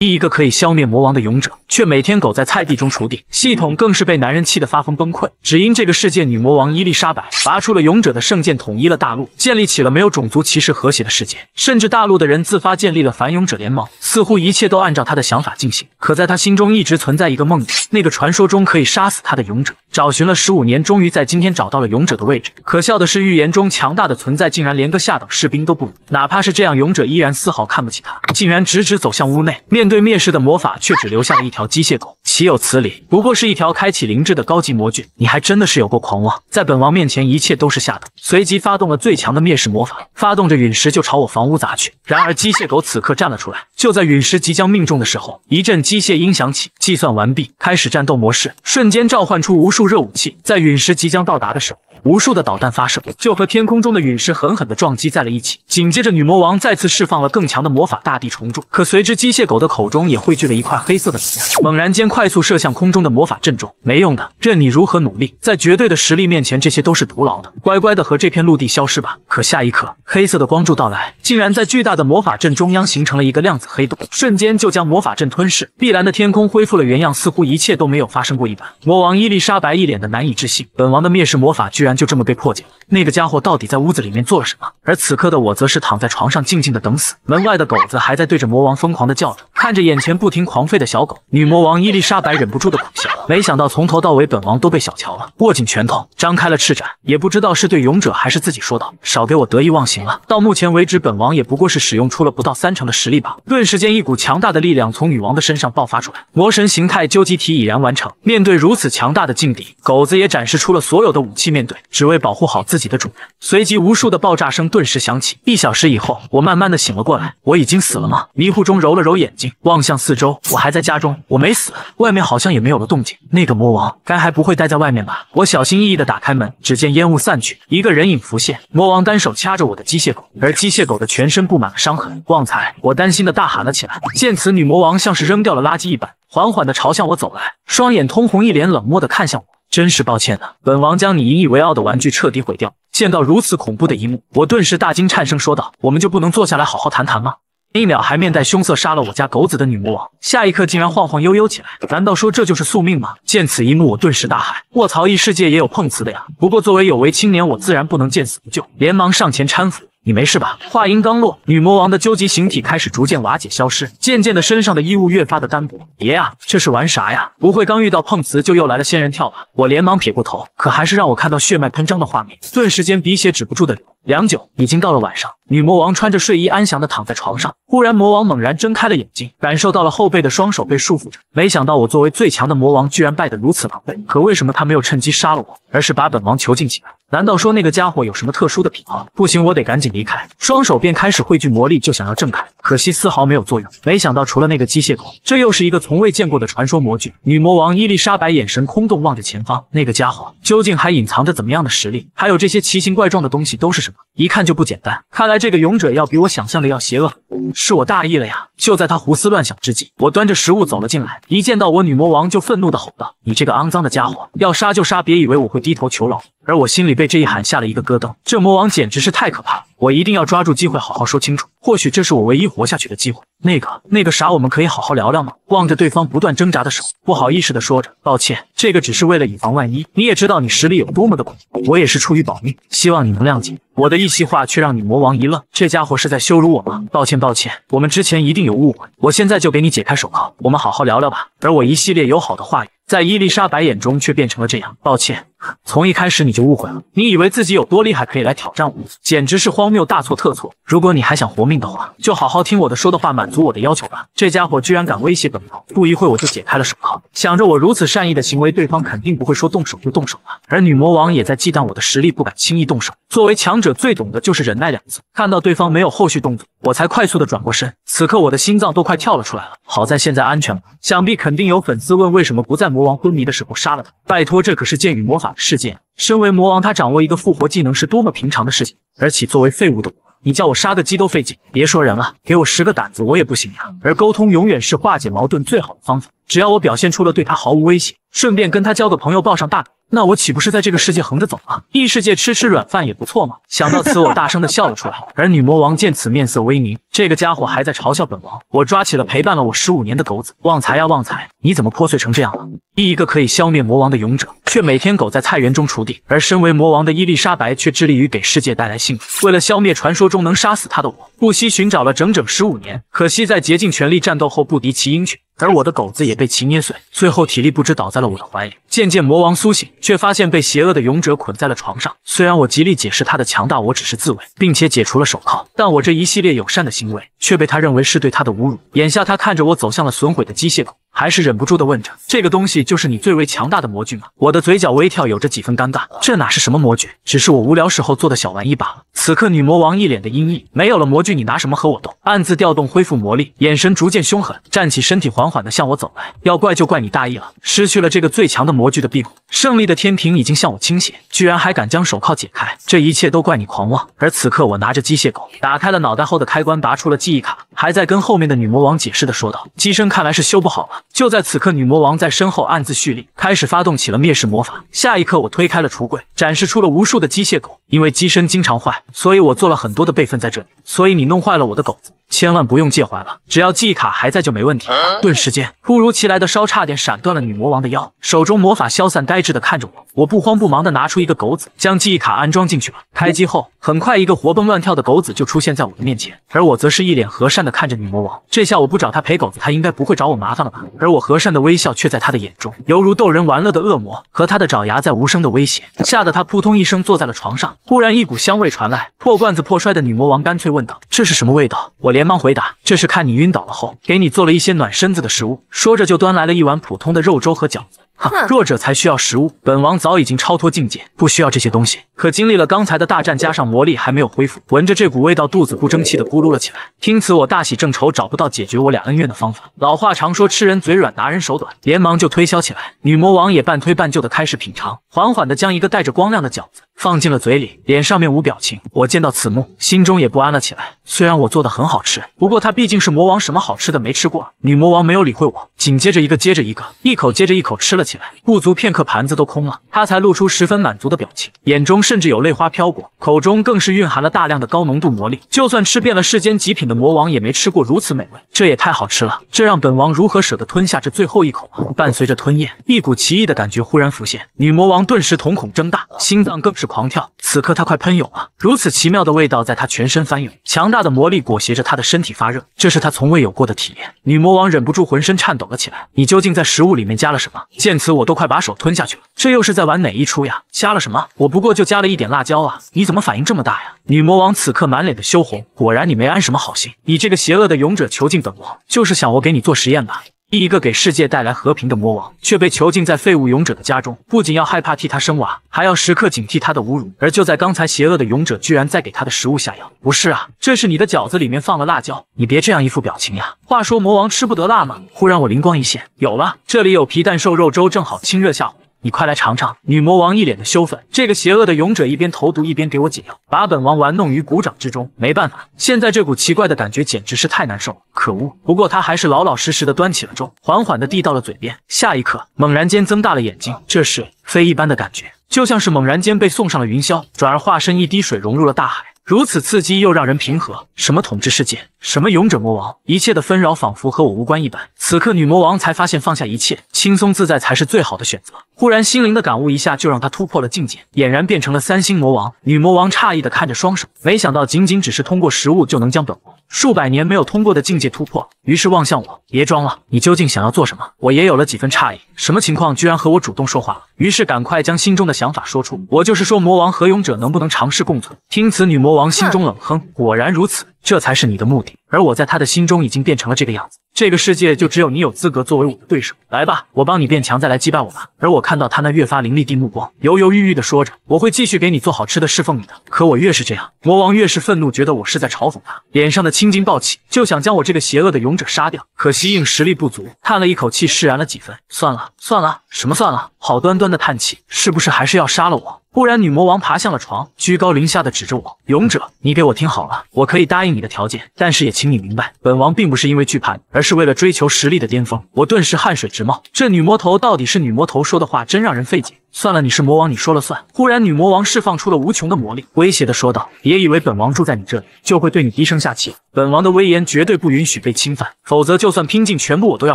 第一个可以消灭魔王的勇者，却每天苟在菜地中锄地，系统更是被男人气得发疯崩溃。只因这个世界女魔王伊丽莎白拔出了勇者的圣剑，统一了大陆，建立起了没有种族歧视、和谐的世界。甚至大陆的人自发建立了反勇者联盟，似乎一切都按照他的想法进行。可在他心中一直存在一个梦魇，那个传说中可以杀死他的勇者。找寻了十五年，终于在今天找到了勇者的位置。可笑的是，预言中强大的存在竟然连个下等士兵都不如。哪怕是这样，勇者依然丝毫看不起他，竟然直直走向屋内，面对灭世的魔法，却只留下了一条机械狗，岂有此理！不过是一条开启灵智的高级魔具，你还真的是有够狂妄！在本王面前，一切都是下等。随即发动了最强的灭世魔法，发动着陨石就朝我房屋砸去。然而机械狗此刻站了出来，就在陨石即将命中的时候，一阵机械音响起，计算完毕，开始战斗模式，瞬间召唤出无数热武器，在陨石即将到达的时候。无数的导弹发射，就和天空中的陨石狠狠地撞击在了一起。紧接着，女魔王再次释放了更强的魔法，大地重铸。可随之，机械狗的口中也汇聚了一块黑色的子弹，猛然间快速射向空中的魔法阵中。没用的，任你如何努力，在绝对的实力面前，这些都是徒劳的。乖乖的和这片陆地消失吧。可下一刻，黑色的光柱到来，竟然在巨大的魔法阵中央形成了一个量子黑洞，瞬间就将魔法阵吞噬。碧蓝的天空恢复了原样，似乎一切都没有发生过一般。魔王伊丽莎白一脸的难以置信，本王的灭世魔法居然然就这么被破解了。那个家伙到底在屋子里面做了什么？而此刻的我则是躺在床上静静的等死。门外的狗子还在对着魔王疯狂的叫着，看着眼前不停狂吠的小狗，女魔王伊丽莎白忍不住的苦笑。没想到从头到尾本王都被小瞧了，握紧拳头，张开了翅展，也不知道是对勇者还是自己说道：“少给我得意忘形了。”到目前为止，本王也不过是使用出了不到三成的实力吧。顿时间，一股强大的力量从女王的身上爆发出来，魔神形态究极体已然完成。面对如此强大的劲敌，狗子也展示出了所有的武器，面对只为保护好自己的主人。随即，无数的爆炸声顿时响起。一小时以后，我慢慢的醒了过来。我已经死了吗？迷糊中揉了揉眼睛，望向四周，我还在家中，我没死。外面好像也没有了动静。那个魔王该还不会待在外面吧？我小心翼翼的打开门，只见烟雾散去，一个人影浮现。魔王单手掐着我的机械狗，而机械狗的全身布满了伤痕。旺财！我担心的大喊了起来。见此，女魔王像是扔掉了垃圾一般，缓缓的朝向我走来，双眼通红，一脸冷漠的看向我。真是抱歉呐，本王将你引以为傲的玩具彻底毁掉。见到如此恐怖的一幕，我顿时大惊，颤声说道：“我们就不能坐下来好好谈谈吗？”一秒还面带凶色杀了我家狗子的女魔王，下一刻竟然晃晃悠悠起来。难道说这就是宿命吗？见此一幕，我顿时大喊：“卧槽！异世界也有碰瓷的呀！”不过作为有为青年，我自然不能见死不救，连忙上前搀扶。你没事吧？话音刚落，女魔王的究极形体开始逐渐瓦解消失，渐渐的身上的衣物越发的单薄。爷啊，这是玩啥呀？不会刚遇到碰瓷就又来了仙人跳吧？我连忙撇过头，可还是让我看到血脉喷张的画面，顿时间鼻血止不住的流。良久，已经到了晚上，女魔王穿着睡衣安详的躺在床上。忽然，魔王猛然睁开了眼睛，感受到了后背的双手被束缚着。没想到我作为最强的魔王，居然败得如此狼狈。可为什么他没有趁机杀了我，而是把本王囚禁起来？难道说那个家伙有什么特殊的癖好？不行，我得赶紧离开。双手便开始汇聚魔力，就想要挣开，可惜丝毫没有作用。没想到除了那个机械狗，这又是一个从未见过的传说魔具。女魔王伊丽莎白眼神空洞，望着前方。那个家伙究竟还隐藏着怎么样的实力？还有这些奇形怪状的东西都是什么？一看就不简单。看来这个勇者要比我想象的要邪恶。是我大意了呀！就在他胡思乱想之际，我端着食物走了进来。一见到我，女魔王就愤怒地吼道：“你这个肮脏的家伙，要杀就杀，别以为我会低头求饶。”而我心里被这一喊吓了一个咯噔，这魔王简直是太可怕了！我一定要抓住机会好好说清楚，或许这是我唯一活下去的机会。那个那个啥，我们可以好好聊聊吗？望着对方不断挣扎的手，不好意思的说着：“抱歉，这个只是为了以防万一。你也知道你实力有多么的恐怖，我也是出于保命，希望你能谅解。”我的一席话却让女魔王一愣，这家伙是在羞辱我吗？抱歉抱歉，我们之前一定有误会，我现在就给你解开手铐，我们好好聊聊吧。而我一系列友好的话语。在伊丽莎白眼中，却变成了这样。抱歉，从一开始你就误会了。你以为自己有多厉害，可以来挑战我，简直是荒谬大错特错。如果你还想活命的话，就好好听我的说的话，满足我的要求吧。这家伙居然敢威胁本王！不一会我就解开了手铐。想着我如此善意的行为，对方肯定不会说动手就动手了。而女魔王也在忌惮我的实力，不敢轻易动手。作为强者，最懂的就是忍耐两字。看到对方没有后续动作，我才快速的转过身。此刻我的心脏都快跳了出来了。好在现在安全了。想必肯定有粉丝问，为什么不在魔王昏迷的时候杀了他？拜托，这可是剑与魔法的世界。身为魔王，他掌握一个复活技能是多么平常的事情。而且作为废物的我，你叫我杀个鸡都费劲，别说人了，给我十个胆子我也不行呀。而沟通永远是化解矛盾最好的方法。只要我表现出了对他毫无威胁，顺便跟他交个朋友，抱上大腿，那我岂不是在这个世界横着走吗？异世界吃吃软饭也不错嘛。想到此，我大声的笑了出来。而女魔王见此，面色微凝，这个家伙还在嘲笑本王。我抓起了陪伴了我十五年的狗子，旺财呀旺财，你怎么破碎成这样了？一个可以消灭魔王的勇者，却每天苟在菜园中锄地；而身为魔王的伊丽莎白，却致力于给世界带来幸福。为了消灭传说中能杀死他的我，不惜寻找了整整十五年，可惜在竭尽全力战斗后不敌其鹰犬。而我的狗子也被其捏碎，最后体力不支倒在了我的怀里。渐渐，魔王苏醒，却发现被邪恶的勇者捆在了床上。虽然我极力解释他的强大，我只是自卫，并且解除了手铐，但我这一系列友善的行为却被他认为是对他的侮辱。眼下，他看着我走向了损毁的机械狗。还是忍不住的问着：“这个东西就是你最为强大的模具吗？”我的嘴角微跳，有着几分尴尬。这哪是什么模具，只是我无聊时候做的小玩意罢了。此刻，女魔王一脸的阴翳，没有了模具，你拿什么和我斗？暗自调动恢复魔力，眼神逐渐凶狠，站起身体，缓缓的向我走来。要怪就怪你大意了，失去了这个最强的模具的庇护，胜利的天平已经向我倾斜，居然还敢将手铐解开，这一切都怪你狂妄。而此刻，我拿着机械狗，打开了脑袋后的开关，拔出了记忆卡，还在跟后面的女魔王解释的说道：“机身看来是修不好了。”就在此刻，女魔王在身后暗自蓄力，开始发动起了灭世魔法。下一刻，我推开了橱柜，展示出了无数的机械狗。因为机身经常坏，所以我做了很多的备份在这里。所以你弄坏了我的狗子。千万不用介怀了，只要记忆卡还在就没问题。顿时间，突如其来的烧差点闪断了女魔王的腰，手中魔法消散，呆滞的看着我。我不慌不忙的拿出一个狗子，将记忆卡安装进去了。开机后，很快一个活蹦乱跳的狗子就出现在我的面前，而我则是一脸和善的看着女魔王。这下我不找她陪狗子，她应该不会找我麻烦了吧？而我和善的微笑却在她的眼中犹如逗人玩乐的恶魔，和她的爪牙在无声的威胁，吓得她扑通一声坐在了床上。忽然一股香味传来，破罐子破摔的女魔王干脆问道：“这是什么味道？”我连忙回答：“这。”是看你晕倒了后，给你做了一些暖身子的食物。说着就端来了一碗普通的肉粥和饺子。哈，弱者才需要食物，本王早已经超脱境界，不需要这些东西。可经历了刚才的大战，加上魔力还没有恢复，闻着这股味道，肚子不争气的咕噜了起来。听此，我大喜正愁找不到解决我俩恩怨的方法。老话常说，吃人嘴软，拿人手短，连忙就推销起来。女魔王也半推半就的开始品尝，缓缓的将一个带着光亮的饺子放进了嘴里，脸上面无表情。我见到此幕，心中也不安了起来。虽然我做的很好吃，不过他毕竟是魔王，什么好吃的没吃过。女魔王没有理会我，紧接着一个接着一个，一口接着一口吃了起来，不足片刻，盘子都空了，他才露出十分满足的表情，眼中甚至有泪花飘过，口中更是蕴含了大量的高浓度魔力。就算吃遍了世间极品的魔王，也没吃过如此美味，这也太好吃了，这让本王如何舍得吞下这最后一口啊！伴随着吞咽，一股奇异的感觉忽然浮现，女魔王顿时瞳孔睁大，心脏更是狂跳。此刻她快喷涌了，如此奇妙的味道在她全身翻涌，强大的魔力裹挟着她的身体发热，这是她从未有过的体验。女魔王忍不住浑身颤抖了起来，你究竟在食物里面加了什么？见此，我都快把手。吞下去了，这又是在玩哪一出呀？加了什么？我不过就加了一点辣椒啊！你怎么反应这么大呀？女魔王此刻满脸的羞红，果然你没安什么好心，你这个邪恶的勇者囚禁本王，就是想我给你做实验吧？一个给世界带来和平的魔王，却被囚禁在废物勇者的家中，不仅要害怕替他生娃，还要时刻警惕他的侮辱。而就在刚才，邪恶的勇者居然在给他的食物下药。不是啊，这是你的饺子里面放了辣椒，你别这样一副表情呀。话说魔王吃不得辣吗？忽然我灵光一现，有了，这里有皮蛋瘦肉粥，正好清热下火。你快来尝尝！女魔王一脸的羞愤，这个邪恶的勇者一边投毒一边给我解药，把本王玩弄于股掌之中。没办法，现在这股奇怪的感觉简直是太难受了。可恶！不过他还是老老实实的端起了粥，缓缓的递到了嘴边。下一刻，猛然间睁大了眼睛，这是非一般的感觉，就像是猛然间被送上了云霄，转而化身一滴水融入了大海。如此刺激又让人平和，什么统治世界，什么勇者魔王，一切的纷扰仿佛和我无关一般。此刻女魔王才发现放下一切，轻松自在才是最好的选择。忽然心灵的感悟一下就让她突破了境界，俨然变成了三星魔王。女魔王诧异的看着双手，没想到仅仅只是通过食物就能将本王数百年没有通过的境界突破，于是望向我，别装了，你究竟想要做什么？我也有了几分诧异，什么情况，居然和我主动说话了？于是赶快将心中的想法说出，我就是说魔王和勇者能不能尝试共存？听此，女魔王心中冷哼，果然如此，这才是你的目的。而我在他的心中已经变成了这个样子，这个世界就只有你有资格作为我的对手。来吧，我帮你变强，再来击败我吧。而我看到他那越发凌厉的目光，犹犹豫豫的说着：“我会继续给你做好吃的，侍奉你的。”可我越是这样，魔王越是愤怒，觉得我是在嘲讽他，脸上的青筋暴起，就想将我这个邪恶的勇者杀掉。可惜硬实力不足，叹了一口气，释然了几分。算了算了，什么算了？好端端的叹气，是不是还是要杀了我？忽然，女魔王爬向了床，居高临下的指着我：“勇者，你给我听好了，我可以答应你的条件，但是也请你明白，本王并不是因为惧怕你，而是为了追求实力的巅峰。”我顿时汗水直冒，这女魔头到底是女魔头，说的话真让人费解。算了，你是魔王，你说了算。忽然，女魔王释放出了无穷的魔力，威胁的说道：“别以为本王住在你这里就会对你低声下气，本王的威严绝对不允许被侵犯，否则就算拼尽全部，我都要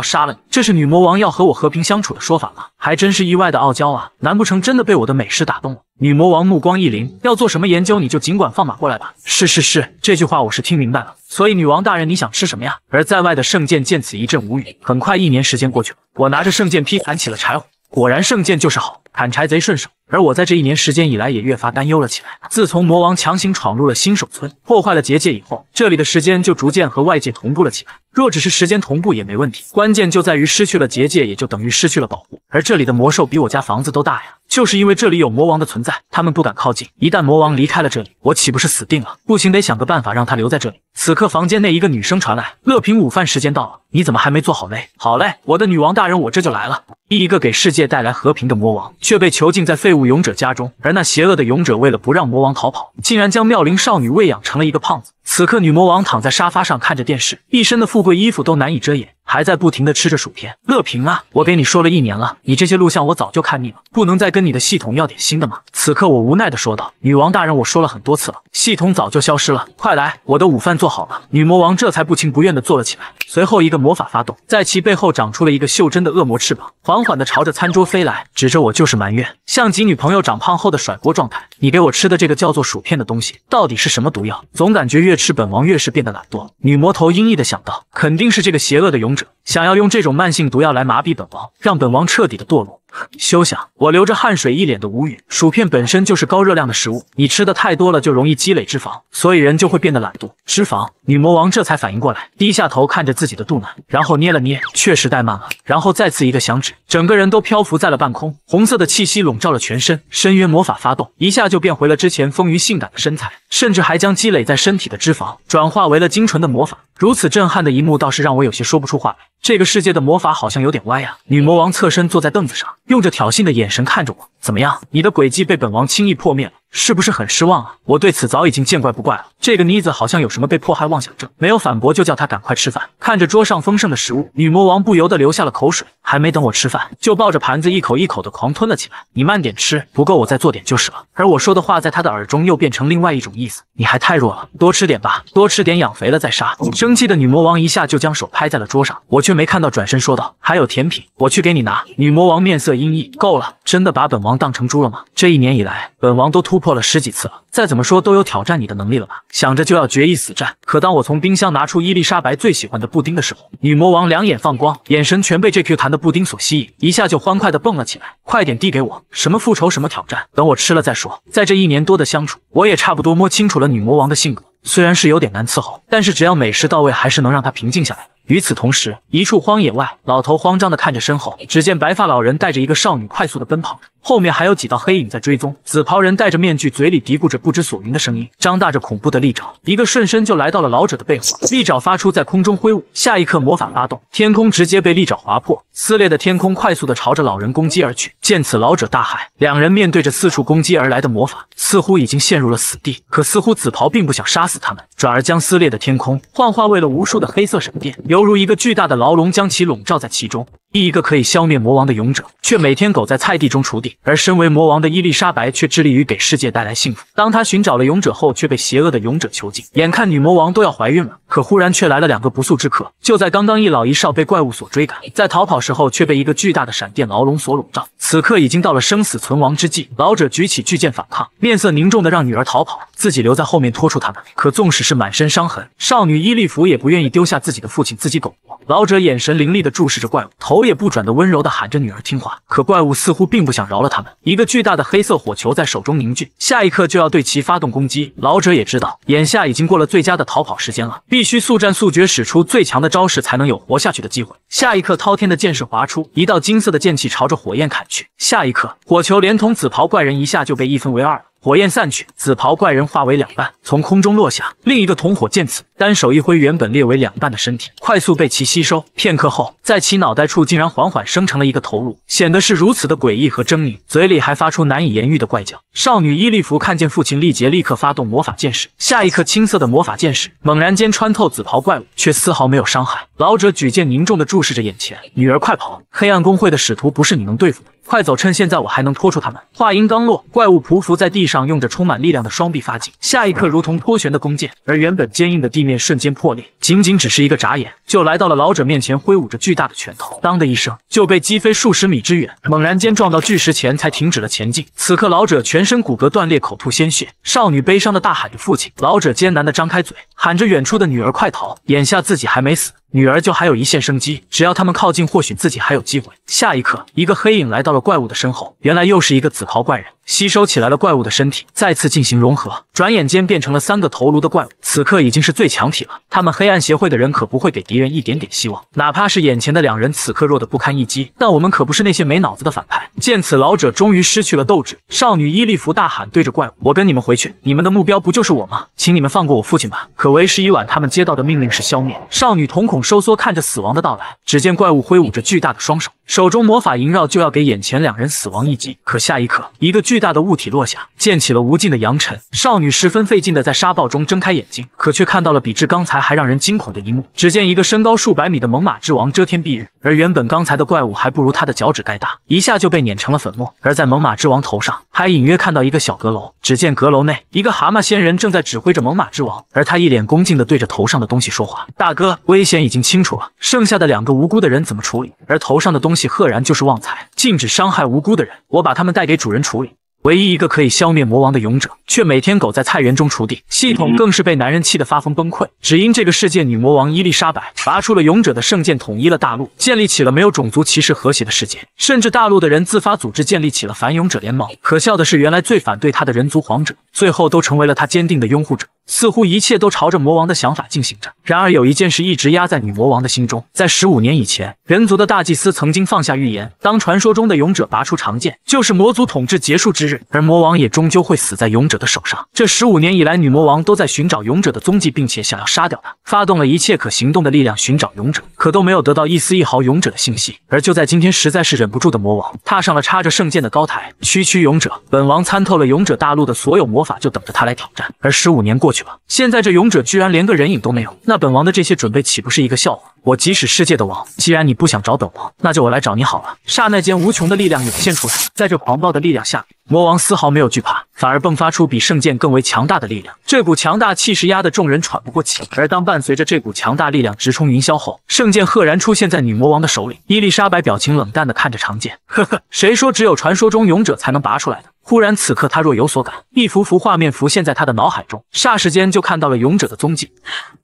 杀了你。”这是女魔王要和我和平相处的说法吗？还真是意外的傲娇啊！难不成真的被我的美食打动了？女魔王目光一凛，要做什么研究你就尽管放马过来吧。是是是，这句话我是听明白了。所以，女王大人，你想吃什么呀？而在外的圣剑见此一阵无语。很快，一年时间过去了，我拿着圣剑劈砍起了柴火，果然圣剑就是好，砍柴贼顺手。而我在这一年时间以来，也越发担忧了起来。自从魔王强行闯入了新手村，破坏了结界以后，这里的时间就逐渐和外界同步了起来。若只是时间同步也没问题，关键就在于失去了结界，也就等于失去了保护。而这里的魔兽比我家房子都大呀，就是因为这里有魔王的存在，他们不敢靠近。一旦魔王离开了这里，我岂不是死定了？不行，得想个办法让他留在这里。此刻，房间内一个女声传来：“乐平，午饭时间到了，你怎么还没做好嘞？”“好嘞，我的女王大人，我这就来了。”一个给世界带来和平的魔王，却被囚禁在废物勇者家中。而那邪恶的勇者为了不让魔王逃跑，竟然将妙龄少女喂养成了一个胖子。此刻，女魔王躺在沙发上看着电视，一身的富贵衣服都难以遮掩，还在不停的吃着薯片。乐平啊，我给你说了一年了，你这些录像我早就看腻了，不能再跟你的系统要点新的吗？此刻我无奈的说道：“女王大人，我说了很多次了，系统早就消失了，快来，我的午饭做好了。”女魔王这才不情不愿的坐了起来，随后一个魔法发动，在其背后长出了一个袖珍的恶魔翅膀，缓缓的朝着餐桌飞来，指着我就是埋怨，像极女朋友长胖后的甩锅状态。你给我吃的这个叫做薯片的东西，到底是什么毒药？总感觉越吃是本王越是变得懒惰。女魔头阴翳的想到，肯定是这个邪恶的勇者想要用这种慢性毒药来麻痹本王，让本王彻底的堕落。休想！我流着汗水，一脸的无语。薯片本身就是高热量的食物，你吃的太多了就容易积累脂肪，所以人就会变得懒惰。脂肪，女魔王这才反应过来，低下头看着自己的肚腩，然后捏了捏，确实怠慢了。然后再次一个响指，整个人都漂浮在了半空，红色的气息笼罩了全身。深渊魔法发动，一下就变回了之前丰腴性感的身材，甚至还将积累在身体的脂肪转化为了精纯的魔法。如此震撼的一幕，倒是让我有些说不出话来。这个世界的魔法好像有点歪呀！女魔王侧身坐在凳子上，用着挑衅的眼神看着我。怎么样，你的诡计被本王轻易破灭了？是不是很失望啊？我对此早已经见怪不怪了。这个妮子好像有什么被迫害妄想症，没有反驳就叫她赶快吃饭。看着桌上丰盛的食物，女魔王不由得流下了口水。还没等我吃饭，就抱着盘子一口一口的狂吞了起来。你慢点吃，不够我再做点就是了。而我说的话在她的耳中又变成另外一种意思：你还太弱了，多吃点吧，多吃点养肥了再杀。生气的女魔王一下就将手拍在了桌上，我却没看到，转身说道：“还有甜品，我去给你拿。”女魔王面色阴翳，够了，真的把本王当成猪了吗？这一年以来，本王都突破了十几次了。再怎么说都有挑战你的能力了吧？想着就要决一死战，可当我从冰箱拿出伊丽莎白最喜欢的布丁的时候，女魔王两眼放光，眼神全被这 Q 弹的布丁所吸引，一下就欢快的蹦了起来。快点递给我！什么复仇，什么挑战，等我吃了再说。在这一年多的相处，我也差不多摸清楚了女魔王的性格，虽然是有点难伺候，但是只要美食到位，还是能让她平静下来。与此同时，一处荒野外，老头慌张地看着身后，只见白发老人带着一个少女快速地奔跑着，后面还有几道黑影在追踪。紫袍人戴着面具，嘴里嘀咕着不知所云的声音，张大着恐怖的利爪，一个瞬身就来到了老者的背后，利爪发出在空中挥舞。下一刻，魔法发动，天空直接被利爪划破，撕裂的天空快速地朝着老人攻击而去。见此，老者大骇，两人面对着四处攻击而来的魔法，似乎已经陷入了死地。可似乎紫袍并不想杀死他们，转而将撕裂的天空幻化为了无数的黑色闪电。犹如一个巨大的牢笼，将其笼罩在其中。一个可以消灭魔王的勇者，却每天苟在菜地中锄地；而身为魔王的伊丽莎白，却致力于给世界带来幸福。当她寻找了勇者后，却被邪恶的勇者囚禁。眼看女魔王都要怀孕了，可忽然却来了两个不速之客。就在刚刚，一老一少被怪物所追赶，在逃跑时候却被一个巨大的闪电牢笼所笼罩。此刻已经到了生死存亡之际，老者举起巨剑反抗，面色凝重的让女儿逃跑，自己留在后面拖住他们。可纵使是满身伤痕，少女伊利弗也不愿意丢下自己的父亲，自己苟活。老者眼神凌厉的注视着怪物，头也不转的温柔的喊着女儿听话。可怪物似乎并不想饶了他们，一个巨大的黑色火球在手中凝聚，下一刻就要对其发动攻击。老者也知道，眼下已经过了最佳的逃跑时间了，必须速战速决，使出最强的招式，才能有活下去的机会。下一刻，滔天的剑势划出，一道金色的剑气朝着火焰砍去。下一刻，火球连同紫袍怪人一下就被一分为二了。火焰散去，紫袍怪人化为两半，从空中落下。另一个同伙见此，单手一挥，原本裂为两半的身体快速被其吸收。片刻后，在其脑袋处竟然缓缓生成了一个头颅，显得是如此的诡异和狰狞，嘴里还发出难以言喻的怪叫。少女伊利芙看见父亲力竭，立刻发动魔法剑士。下一刻，青色的魔法剑士猛然间穿透紫袍怪物，却丝毫没有伤害。老者举剑凝重地注视着眼前，女儿，快跑！黑暗公会的使徒不是你能对付的。快走，趁现在我还能拖住他们。话音刚落，怪物匍匐在地上，用着充满力量的双臂发劲，下一刻如同脱弦的弓箭，而原本坚硬的地面瞬间破裂，仅仅只是一个眨眼，就来到了老者面前，挥舞着巨大的拳头，当的一声就被击飞数十米之远，猛然间撞到巨石前，才停止了前进。此刻老者全身骨骼断裂，口吐鲜血，少女悲伤的大喊着父亲。老者艰难的张开嘴，喊着远处的女儿快逃，眼下自己还没死。女儿就还有一线生机，只要他们靠近，或许自己还有机会。下一刻，一个黑影来到了怪物的身后，原来又是一个紫袍怪人，吸收起来了怪物的身体，再次进行融合，转眼间变成了三个头颅的怪物。此刻已经是最强体了，他们黑暗协会的人可不会给敌人一点点希望，哪怕是眼前的两人此刻弱得不堪一击，但我们可不是那些没脑子的反派。见此，老者终于失去了斗志，少女伊利弗大喊，对着怪物：“我跟你们回去，你们的目标不就是我吗？请你们放过我父亲吧。”可为时已晚，他们接到的命令是消灭。少女瞳孔收缩，看着死。亡的到来，只见怪物挥舞着巨大的双手，手中魔法萦绕，就要给眼前两人死亡一击。可下一刻，一个巨大的物体落下，溅起了无尽的扬尘。少女十分费劲的在沙暴中睁开眼睛，可却看到了比之刚才还让人惊恐的一幕。只见一个身高数百米的猛犸之王遮天蔽日，而原本刚才的怪物还不如他的脚趾盖大，一下就被碾成了粉末。而在猛犸之王头上，还隐约看到一个小阁楼。只见阁楼内，一个蛤蟆仙人正在指挥着猛犸之王，而他一脸恭敬的对着头上的东西说话：“大哥，危险已经清除了。”剩下的两个无辜的人怎么处理？而头上的东东西赫然就是旺财，禁止伤害无辜的人。我把他们带给主人处理。唯一一个可以消灭魔王的勇者，却每天苟在菜园中锄地。系统更是被男人气得发疯崩溃，只因这个世界女魔王伊丽莎白拔出了勇者的圣剑，统一了大陆，建立起了没有种族歧视、和谐的世界。甚至大陆的人自发组织建立起了反勇者联盟。可笑的是，原来最反对他的人族皇者，最后都成为了他坚定的拥护者。似乎一切都朝着魔王的想法进行着。然而有一件事一直压在女魔王的心中，在十五年以前，人族的大祭司曾经放下预言，当传说中的勇者拔出长剑，就是魔族统治结束之日，而魔王也终究会死在勇者的手上。这十五年以来，女魔王都在寻找勇者的踪迹，并且想要杀掉他，发动了一切可行动的力量寻找勇者，可都没有得到一丝一毫勇者的信息。而就在今天，实在是忍不住的魔王踏上了插着圣剑的高台。区区勇者，本王参透了勇者大陆的所有魔法，就等着他来挑战。而十五年过去了，现在这勇者居然连个人影都没有，那本王的这些准备岂不是一个笑话？我即使世界的王，既然你不想找本王，那就我来找你好了。刹那间，无穷的力量涌现出来，在这狂暴的力量下，魔王丝毫没有惧怕，反而迸发出比圣剑更为强大的力量。这股强大气势压得众人喘不过气。而当伴随着这股强大力量直冲云霄后，圣剑赫然出现在女魔王的手里。伊丽莎白表情冷淡地看着长剑，呵呵，谁说只有传说中勇者才能拔出来的？忽然，此刻他若有所感，一幅幅画面浮现在他的脑海中，霎时间就看到了勇者的踪迹。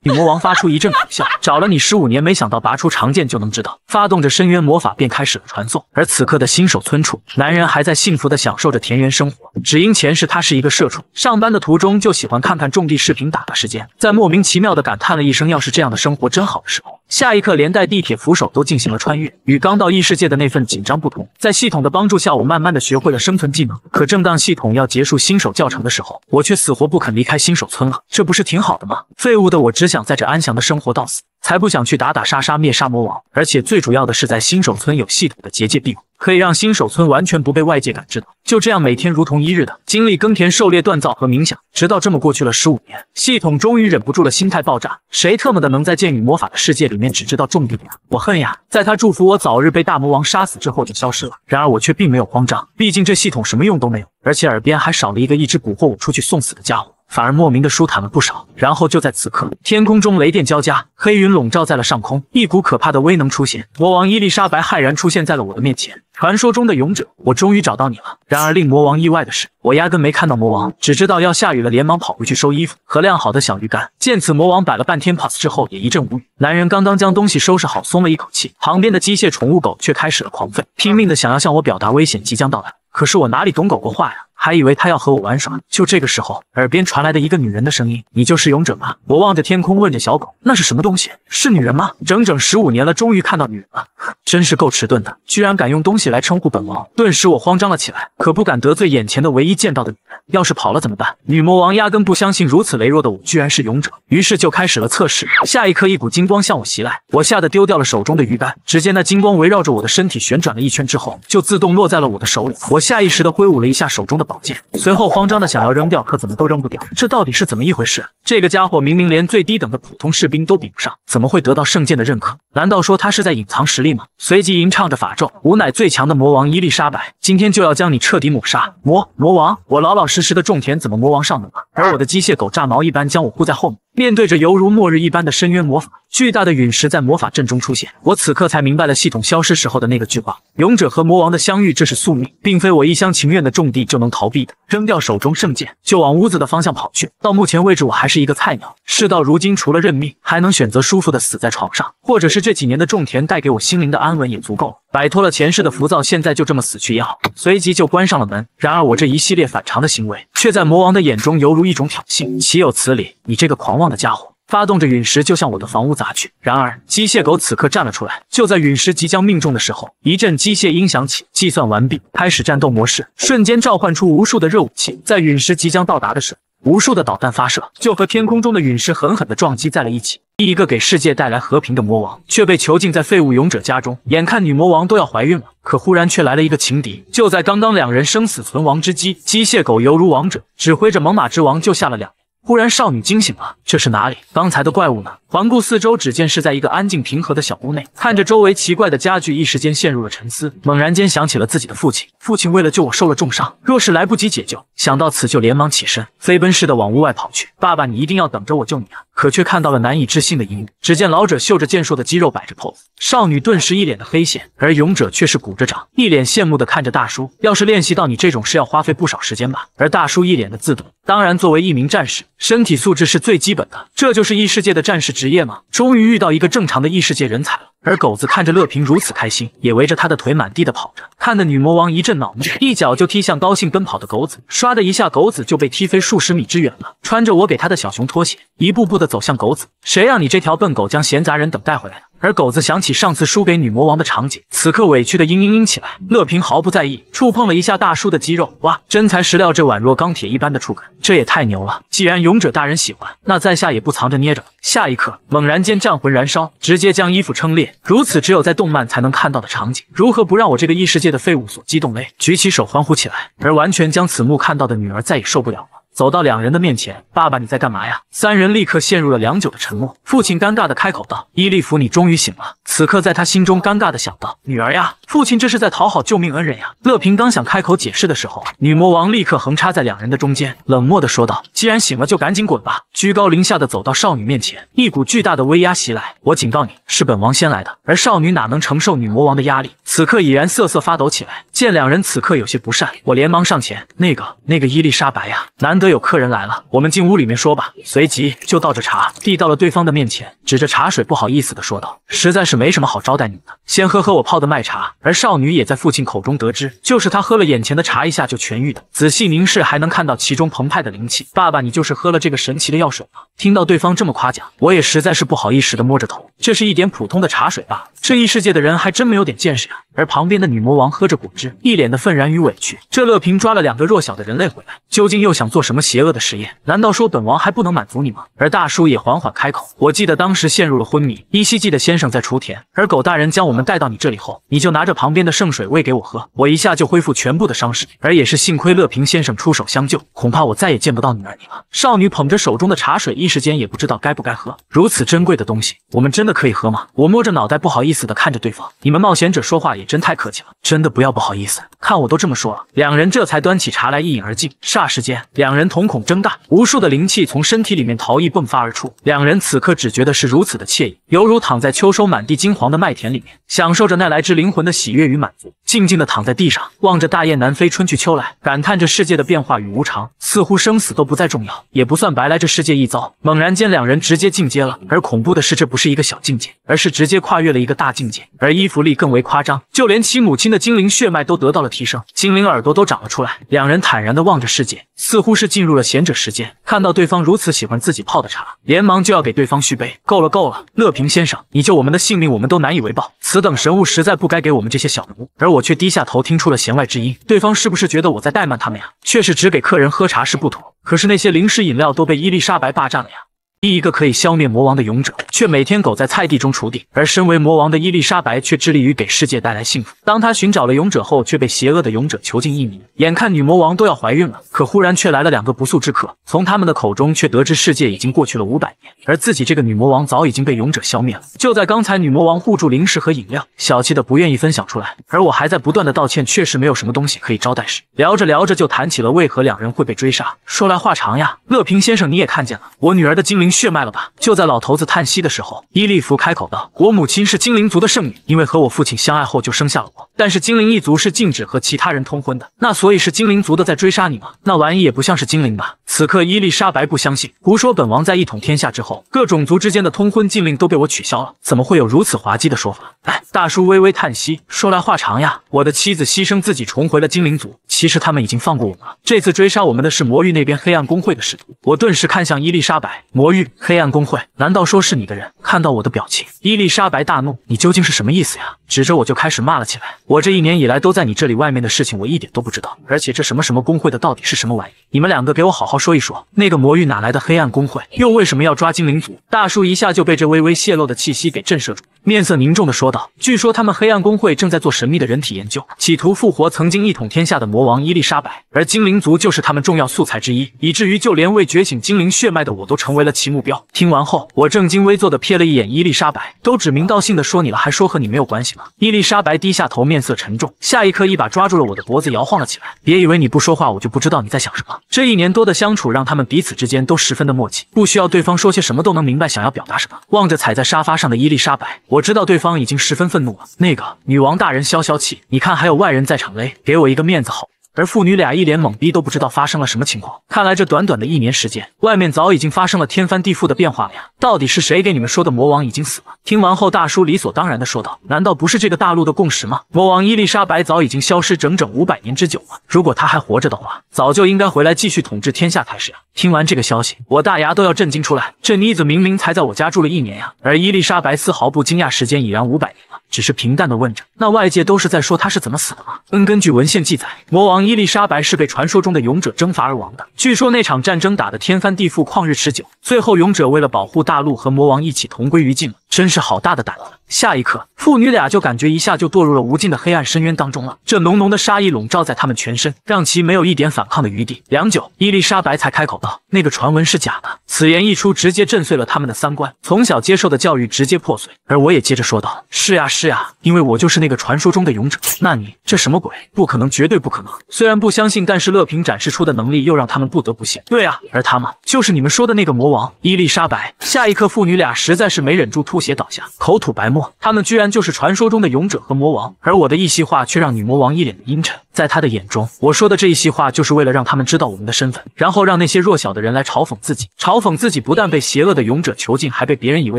女魔王发出一阵苦笑，找了你十五年，没想到拔出长剑就能知道。发动着深渊魔法，便开始了传送。而此刻的新手村处，男人还在幸福的享受着田园生活，只因前世他是一个社畜，上班的途中就喜欢看看种地视频打发时间，在莫名其妙的感叹了一声“要是这样的生活真好”的时候，下一刻连带地铁扶手都进行了穿越。与刚到异世界的那份紧张不同，在系统的帮助下，我慢慢的学会了生存技能。可正当系统要结束新手教程的时候，我却死活不肯离开新手村了。这不是挺好的吗？废物的我只想在这安详的生活到死，才不想去打打杀杀灭杀魔王。而且最主要的是，在新手村有系统的结界庇护。可以让新手村完全不被外界感知到，就这样每天如同一日的经历耕田、狩猎、锻造和冥想，直到这么过去了十五年，系统终于忍不住了，心态爆炸。谁特么的能在剑与魔法的世界里面只知道种地呀？我恨呀！在他祝福我早日被大魔王杀死之后就消失了。然而我却并没有慌张，毕竟这系统什么用都没有，而且耳边还少了一个一直蛊惑我出去送死的家伙。反而莫名的舒坦了不少。然后就在此刻，天空中雷电交加，黑云笼罩在了上空，一股可怕的威能出现。魔王伊丽莎白骇然出现在了我的面前。传说中的勇者，我终于找到你了。然而令魔王意外的是，我压根没看到魔王，只知道要下雨了，连忙跑回去收衣服和晾好的小鱼干。见此，魔王摆了半天 pose 之后也一阵无语。男人刚刚将东西收拾好，松了一口气，旁边的机械宠物狗却开始了狂吠，拼命的想要向我表达危险即将到来。可是我哪里懂狗狗话呀？还以为他要和我玩耍。就这个时候，耳边传来的一个女人的声音：“你就是勇者吗？”我望着天空，问着小狗：“那是什么东西？是女人吗？”整整十五年了，终于看到女人了，真是够迟钝的，居然敢用东西来称呼本王。顿时我慌张了起来，可不敢得罪眼前的唯一见到的女人。要是跑了怎么办？女魔王压根不相信如此羸弱的我居然是勇者，于是就开始了测试。下一刻，一股金光向我袭来，我吓得丢掉了手中的鱼竿。只见那金光围绕着我的身体旋转了一圈之后，就自动落在了我的手里。我下意识的挥舞了一下手中的宝剑，随后慌张的想要扔掉，可怎么都扔不掉。这到底是怎么一回事？这个家伙明明连最低等的普通士兵都比不上，怎么会得到圣剑的认可？难道说他是在隐藏实力吗？随即吟唱着法咒：“吾乃最强的魔王伊丽莎白，今天就要将你彻底抹杀。”魔魔王，我老老实实的种田，怎么魔王上门了？而我的机械狗炸毛一般将我护在后面。面对着犹如末日一般的深渊魔法，巨大的陨石在魔法阵中出现。我此刻才明白了系统消失时候的那个句话：勇者和魔王的相遇，这是宿命，并非我一厢情愿的种地就能逃避的。扔掉手中圣剑，就往屋子的方向跑去。到目前为止，我还是一个菜鸟。事到如今，除了认命，还能选择舒服的死在床上，或者是这几年的种田带给我心灵的安稳也足够了。摆脱了前世的浮躁，现在就这么死去也好。随即就关上了门。然而我这一系列反常的行为，却在魔王的眼中犹如一种挑衅。岂有此理！你这个狂妄的家伙！发动着陨石就向我的房屋砸去。然而机械狗此刻站了出来。就在陨石即将命中的时候，一阵机械音响起，计算完毕，开始战斗模式。瞬间召唤出无数的热武器，在陨石即将到达的时候，无数的导弹发射，就和天空中的陨石狠狠地撞击在了一起。第一个给世界带来和平的魔王，却被囚禁在废物勇者家中。眼看女魔王都要怀孕了，可忽然却来了一个情敌。就在刚刚两人生死存亡之际，机械狗犹如王者，指挥着猛犸之王救下了两。忽然，少女惊醒了，这是哪里？刚才的怪物呢？环顾四周，只见是在一个安静平和的小屋内，看着周围奇怪的家具，一时间陷入了沉思。猛然间想起了自己的父亲，父亲为了救我受了重伤，若是来不及解救，想到此就连忙起身，飞奔似的往屋外跑去。爸爸，你一定要等着我救你啊！可却看到了难以置信的一幕，只见老者秀着健硕的肌肉摆着 pose，少女顿时一脸的黑线，而勇者却是鼓着掌，一脸羡慕的看着大叔。要是练习到你这种，是要花费不少时间吧？而大叔一脸的自得，当然，作为一名战士。身体素质是最基本的，这就是异世界的战士职业吗？终于遇到一个正常的异世界人才了。而狗子看着乐平如此开心，也围着他的腿满地的跑着，看得女魔王一阵恼怒，一脚就踢向高兴奔跑的狗子，唰的一下，狗子就被踢飞数十米之远了。穿着我给他的小熊拖鞋，一步步的走向狗子。谁让你这条笨狗将闲杂人等带回来的？而狗子想起上次输给女魔王的场景，此刻委屈的嘤嘤嘤起来。乐平毫不在意，触碰了一下大叔的肌肉，哇，真材实料，这宛若钢铁一般的触感，这也太牛了！既然勇者大人喜欢，那在下也不藏着捏着。下一刻，猛然间战魂燃烧，直接将衣服撑裂。如此只有在动漫才能看到的场景，如何不让我这个异世界的废物所激动嘞？举起手欢呼起来。而完全将此幕看到的女儿再也受不了了。走到两人的面前，爸爸，你在干嘛呀？三人立刻陷入了良久的沉默。父亲尴尬的开口道：“伊利弗，你终于醒了。”此刻在他心中尴尬的想到：“女儿呀，父亲这是在讨好救命恩人呀。”乐平刚想开口解释的时候，女魔王立刻横插在两人的中间，冷漠的说道：“既然醒了，就赶紧滚吧。”居高临下的走到少女面前，一股巨大的威压袭来。我警告你，是本王先来的。而少女哪能承受女魔王的压力，此刻已然瑟瑟发抖起来。见两人此刻有些不善，我连忙上前：“那个，那个伊丽莎白呀，难得有客人来了，我们进屋里面说吧。”随即就倒着茶递到了对方的面前，指着茶水不好意思的说道：“实在是没什么好招待你的，先喝喝我泡的麦茶。”而少女也在父亲口中得知，就是他喝了眼前的茶，一下就痊愈的。仔细凝视，还能看到其中澎湃的灵气。爸爸，你就是喝了这个神奇的药水吗？听到对方这么夸奖，我也实在是不好意思的摸着头，这是一点普通的茶水罢了。这异世界的人还真没有点见识呀。而旁边的女魔王喝着果汁，一脸的愤然与委屈。这乐平抓了两个弱小的人类回来，究竟又想做什么邪恶的实验？难道说本王还不能满足你吗？而大叔也缓缓开口：“我记得当时陷入了昏迷，依稀记得先生在雏田，而狗大人将我们带到你这里后，你就拿着旁边的圣水喂给我喝，我一下就恢复全部的伤势。而也是幸亏乐平先生出手相救，恐怕我再也见不到女儿你了。”少女捧着手中的茶水，一时间也不知道该不该喝。如此珍贵的东西，我们真的可以喝吗？我摸着脑袋，不好意思的看着对方。你们冒险者说话也也真太客气了，真的不要不好意思。看我都这么说了，两人这才端起茶来一饮而尽。霎时间，两人瞳孔睁大，无数的灵气从身体里面逃逸迸发而出。两人此刻只觉得是如此的惬意，犹如躺在秋收满地金黄的麦田里面，享受着那来之灵魂的喜悦与满足。静静的躺在地上，望着大雁南飞，春去秋来，感叹着世界的变化与无常，似乎生死都不再重要，也不算白来这世界一遭。猛然间，两人直接进阶了。而恐怖的是，这不是一个小境界，而是直接跨越了一个大境界。而伊芙丽更为夸张，就连其母亲的精灵血脉都得到了提升，精灵耳朵都长了出来。两人坦然的望着世界，似乎是进入了贤者时间。看到对方如此喜欢自己泡的茶，连忙就要给对方续杯。够了，够了，乐平先生，你救我们的性命，我们都难以为报。此等神物实在不该给我们这些小奴。而我我却低下头，听出了弦外之音。对方是不是觉得我在怠慢他们呀？却是只给客人喝茶是不妥，可是那些零食饮料都被伊丽莎白霸占了呀。第一个可以消灭魔王的勇者，却每天苟在菜地中锄地；而身为魔王的伊丽莎白，却致力于给世界带来幸福。当她寻找了勇者后，却被邪恶的勇者囚禁一年。眼看女魔王都要怀孕了，可忽然却来了两个不速之客，从他们的口中却得知世界已经过去了五百年，而自己这个女魔王早已经被勇者消灭了。就在刚才，女魔王护住零食和饮料，小气的不愿意分享出来，而我还在不断的道歉，确实没有什么东西可以招待时，聊着聊着就谈起了为何两人会被追杀。说来话长呀，乐平先生你也看见了我女儿的精灵。血脉了吧？就在老头子叹息的时候，伊利芙开口道：“我母亲是精灵族的圣女，因为和我父亲相爱后就生下了我。但是精灵一族是禁止和其他人通婚的，那所以是精灵族的在追杀你吗？那玩意也不像是精灵吧？”此刻伊丽莎白不相信，胡说：“本王在一统天下之后，各种族之间的通婚禁令都被我取消了，怎么会有如此滑稽的说法？”哎，大叔微微叹息，说来话长呀。我的妻子牺牲自己重回了精灵族，其实他们已经放过我们了。这次追杀我们的是魔域那边黑暗公会的使徒。我顿时看向伊丽莎白，魔域黑暗公会。难道说是你的人？看到我的表情，伊丽莎白大怒：“你究竟是什么意思呀？”指着我就开始骂了起来。我这一年以来都在你这里，外面的事情我一点都不知道。而且这什么什么工会的到底是什么玩意？你们两个给我好好说一说，那个魔域哪来的黑暗工会？又为什么要抓精灵族？大叔一下就被这微微泄露的气息给震慑住，面色凝重地说道：“据说他们黑暗工会正在做神秘的人体研究，企图复活曾经一统天下的魔王伊丽莎白，而精灵族就是他们重要素材之一，以至于就连未觉醒精灵血脉的我都成为了其目标。”听完后，我正襟危坐地瞥了一眼伊丽莎白，都指名道姓地说你了，还说和你没有关系吗？伊丽莎白低下头，面色沉重，下一刻一把抓住了我的脖子，摇晃了起来。别以为你不说话，我就不知道你在想什么。这一年多的相处，让他们彼此之间都十分的默契，不需要对方说些什么，都能明白想要表达什么。望着踩在沙发上的伊丽莎白，我知道对方已经十分愤怒了。那个女王大人消消气，你看还有外人在场嘞，给我一个面子好。而父女俩一脸懵逼，都不知道发生了什么情况。看来这短短的一年时间，外面早已经发生了天翻地覆的变化了呀！到底是谁给你们说的魔王已经死了？听完后，大叔理所当然的说道：“难道不是这个大陆的共识吗？魔王伊丽莎白早已经消失整整五百年之久了。如果她还活着的话，早就应该回来继续统治天下才是呀！”听完这个消息，我大牙都要震惊出来。这妮子明明才在我家住了一年呀，而伊丽莎白丝毫不惊讶，时间已然五百年。只是平淡的问着：“那外界都是在说他是怎么死的吗？”嗯，根据文献记载，魔王伊丽莎白是被传说中的勇者征伐而亡的。据说那场战争打得天翻地覆，旷日持久，最后勇者为了保护大陆，和魔王一起同归于尽了。真是好大的胆子！下一刻，父女俩就感觉一下就堕入了无尽的黑暗深渊当中了。这浓浓的杀意笼罩在他们全身，让其没有一点反抗的余地。良久，伊丽莎白才开口道：“那个传闻是假的。”此言一出，直接震碎了他们的三观。从小接受的教育直接破碎。而我也接着说道：“是呀，是呀，因为我就是那个传说中的勇者。那你这什么鬼？不可能，绝对不可能！虽然不相信，但是乐平展示出的能力又让他们不得不信。对啊，而他嘛，就是你们说的那个魔王伊丽莎白。下一刻，父女俩实在是没忍住，吐。血倒下，口吐白沫。他们居然就是传说中的勇者和魔王，而我的一席话却让女魔王一脸的阴沉。在他的眼中，我说的这一席话就是为了让他们知道我们的身份，然后让那些弱小的人来嘲讽自己，嘲讽自己不但被邪恶的勇者囚禁，还被别人以为